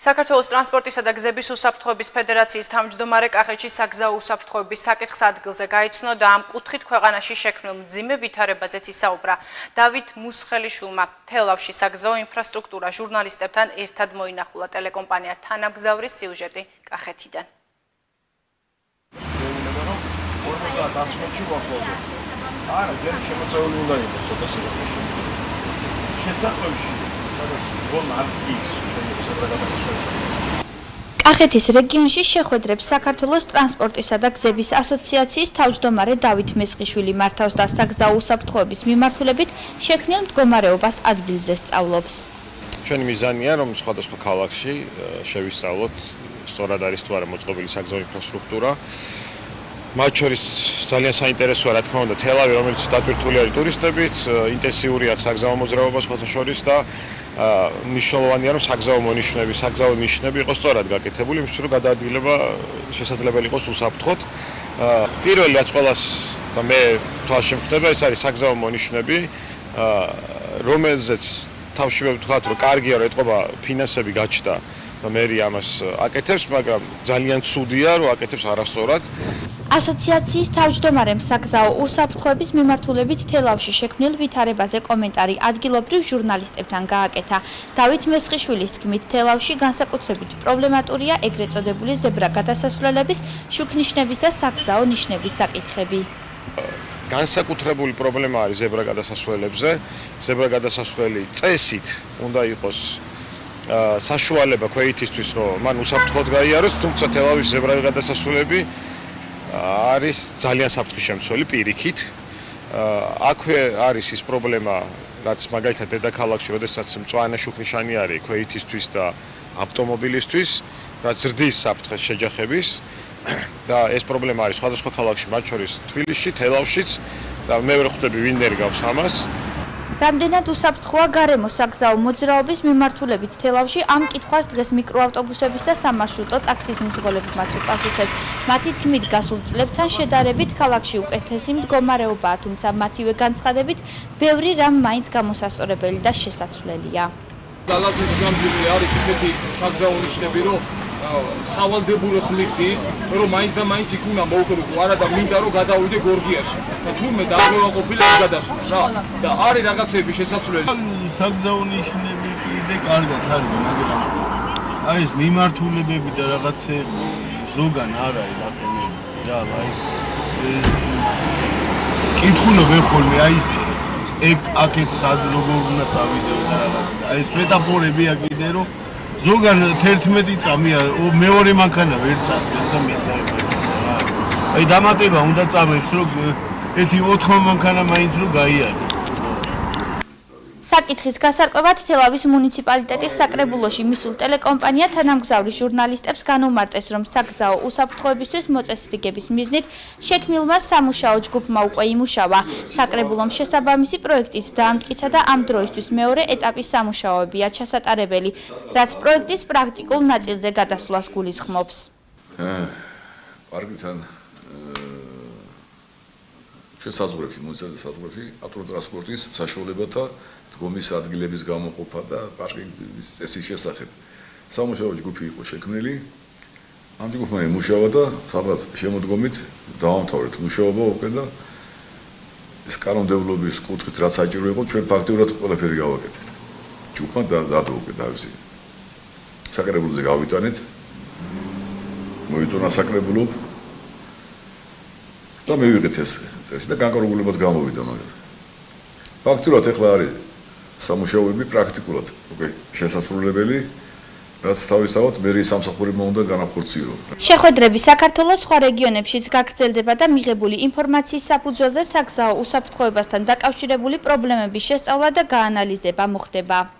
საქართველოს ტრანსპორტისა და გზების უსაფრთხოების ფედერაციის თავმჯდომარე კახეთში საგზაო უსაფრთხოების საკითხს ადგილზე გაიცნო და ამ კუთხით ქვეყანაში შექმნილ მძიმე ვითარებაზეც ისაუბრა. დავით მუსხელიშვილმა თელავში საგზაო ინფრასტრუქტურა ჟურნალისტებთან ერთად მოინახულა ტელეკომპანია თანაბგზავრის სიუჟეტი კახეთიდან. არა, ჯერ შემოწეული უნდა იყოს ცოტა სიუჟეტი. შესაძლოა კახეთის რეგიონში შეხვედრებს საქართველოს ტრანსპორტისა და გზების ასოციაციის თავმჯდომარე დავით მესხიშვილი მართავს და საგზაო უსაფრთხოების მიმართულებით შექმნილ მდგომარეობას ადგილზე სწავლობს. ჩვენი მიზანია რომ სხვადასხვა ქალაქში შევისწავლოთ სწორად არის თუ არა მოწყობილი საგზაო ინფრასტრუქტურა მათ შორის ძალიან საინტერესოა რა თქმა უნდა თელავი რომელიც დატვირთული არის ტურისტებით ინტენსიური აქვს საგზაო მოძრაობა სხვათა შორის და მნიშვნელოვანია რომ საგზაო მონიშნები საგზაო ნიშნები იყოს სწორად გაკეთებული იმისთვის რომ გადაადგილება შესაძლებელი იყოს უსაფრთხოდ. პირველი რაც ყოველას და მე თვალში მხვდება ეს არის საგზაო მონიშნები რომელზეც თავშივე ვთქვათ რომ კარგია რომ ეთყობა ფინანსები გაჩნდა და მე ამას აკეთებს მაგრამ ძალიან ცუდია რომ აკეთებს არასწორად ასოციაციის თავმჯდომარემ საგზაო უსაფრთხოების მიმართულებით თელავში შექმნილ ვითარებაზე კომენტარი ადგილობრივ ჟურნალისტებთან გააკეთა. დავით მესხიშვილის თქმით, თელავში განსაკუთრებით პრობლემატურია ეგრეთ წოდებული ზებრა გადასასვლელების, შუქნიშნების და საგზაო ნიშნების საკითხები. განსაკუთრებული პრობლემა არის ზებრა გადასასვლელებზე. ზებრა გადასასვლელი წესით უნდა იყოს საშუალება ქვეითისთვის, რომ მან უსაფრთხოდ გაიაროს, თუმცა თელავის ზებრა გადასასვლელები არის ძალიან საფრთხის შემცველი პირიქით. აქვე არის ის პრობლემა, რაც მაგალითად დედაქალაქში, როდესაც მწვანე შუქნიშანი არის ქვეითისთვის და ავტომობილისთვის, რაც ზრდის საფრთხეს შეჯახების და ეს პრობლემა არის სხვადასხვა ქალაქში, მათ შორის თბილისში, თელავშიც და მე ვერ ხვდები ვინ ერგავს ამას. რამდენად უსაფრთხოა გარემო საგზაო მოძრაობის მიმართულებით თელავში ამ კითხვას დღეს მიკროავტობუსების და სამარშრუტო ტაქსის მძღოლები მათ უპასუხეს. მათი თქმით გასულ წლებთან შედარებით ქალაქში უკეთესი მდგომარეობაა, თუმცა მათივე განცხადებით ბევრი რამ მაინც გამოსასწორებელი და შესაძლებელია. დალაზის გამზირი არის ისეთი საგზაო ნიშნები, რომ სავალდებულოს მიხდის, რომ მაინც და მაინც იქ უნდა მოვხდო, არა და მინდა რომ გადავიდე გორგიაში. და თურმე დააღვეყოფილა გადასვლა რა. და არის რაღაცები შესაძლებელი. საგზაო ნიშნები კიდე კარგად არის, მაგრამ აი ეს მიმართულებები და რაღაცები ზოგან არ არის დაყენებული რა, აი კითხულობ ეხოლმე აი ეს ეგ აკეთ სად როგორ უნდა წავიდე და რაღაცა. აი სვეტაფორებია კიდე რომ ზოგან 11 წამია მეორე მანქანა ვერ წასვლის და მისაება აი დამატება უნდა წამებს რომ ერთი 4 მანქანა მაინც რომ გაიარეს საკითხის გასარკვევად თელავის მუნიციპალიტეტის საკრებულოში მისულ ტელეკომპანია თანამგზავრის ჟურნალისტებს განუმარტეს, რომ საგზაო უსაფრთხოებისთვის მოწესრიგების მიზნით შექმნილმა სამუშაო ჯგუფმა უკვე იმუშავა. საკრებულომ შესაბამისი პროექტის დაამტკიცა და ამ დროისთვის მეორე ეტაპის სამუშაოებია ჩასატარებელი, რაც პროექტის პრაქტიკულ ნაწილზე გადასვლას გულისხმობს. პარკიდან შესაძლებელი მუნიციპალიტეტის საზღვრებში ავტოტრანსპორტის საშუალებათა დგომის ადგილების გამოყოფა და პარკინგის წესის შესახებ. სამუშაო ჯგუფი იყო შექმნილი. ამ ჯგუფმა იმუშავა და სადღაც შემოდგომით დაამთავრეთ მუშაობა უკვე და ეს კანონმდებლობის კუთხით რაც საჭირო იყო ჩვენ ფაქტიურად ყველაფერი გავაკეთეთ. ჯგუფმა და დადო უკვე დავისი. საკრებულოზე გავიტანეთ. მოიწონა საკრებულობ და მივიღეთ ეს წესი და განკარგულებაც გამოვიდა მაგათ. ფაქტურად ეხლა არის სამუშაოები პრაქტიკულად უკვე შესაძლებელი რაც თავისთავად მერი სამსახური მომდა განახორციელო. შეხვედრები საქართველოს სხვა რეგიონებშიც გაგრძელდება და მიღებული ინფორმაციის საფუძველზე საგზაო უსაფრთხოებასთან დაკავშირებული პრობლემების შესწავლა და გაანალიზება მოხდება.